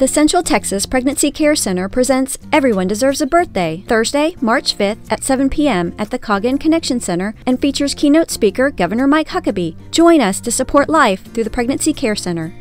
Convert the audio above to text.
The Central Texas Pregnancy Care Center presents Everyone Deserves a Birthday, Thursday, March 5th at 7 p.m. at the Coggin Connection Center and features keynote speaker Governor Mike Huckabee. Join us to support life through the Pregnancy Care Center.